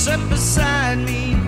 sit beside me.